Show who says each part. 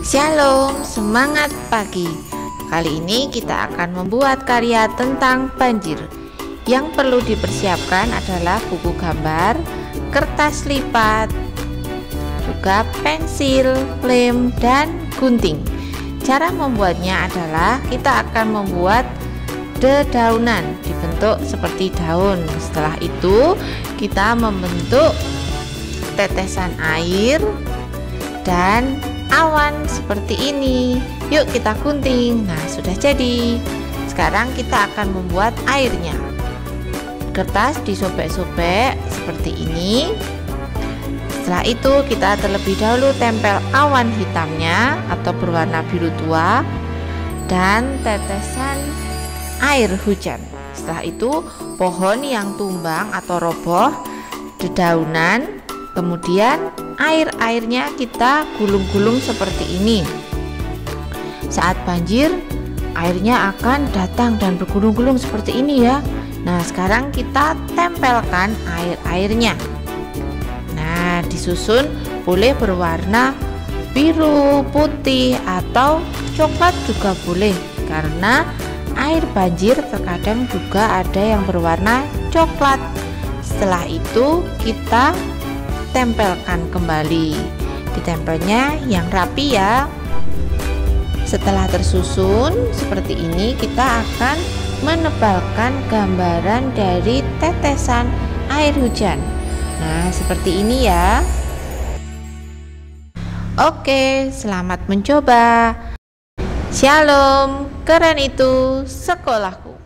Speaker 1: Shalom, semangat pagi. Kali ini kita akan membuat karya tentang banjir. Yang perlu dipersiapkan adalah buku gambar, kertas lipat, juga pensil, lem, dan gunting. Cara membuatnya adalah kita akan membuat dedaunan dibentuk seperti daun. Setelah itu, kita membentuk tetesan air dan awan seperti ini. Yuk kita gunting. Nah, sudah jadi. Sekarang kita akan membuat airnya. Kertas disobek-sobek seperti ini. Setelah itu kita terlebih dahulu tempel awan hitamnya atau berwarna biru tua dan tetesan air hujan. Setelah itu pohon yang tumbang atau roboh, dedaunan, kemudian air-airnya kita gulung-gulung seperti ini. Saat banjir, airnya akan datang dan bergulung-gulung seperti ini ya. Nah, sekarang kita tempelkan air-airnya. Nah, disusun boleh berwarna biru, putih, atau coklat juga boleh karena air banjir terkadang juga ada yang berwarna coklat. Setelah itu kita tempelkan kembali. Ditempelnya yang rapi ya. Setelah tersusun seperti ini, kita akan menebalkan gambaran dari tetesan air hujan. Nah, seperti ini ya. Oke, selamat mencoba. Shalom, keren itu sekolahku.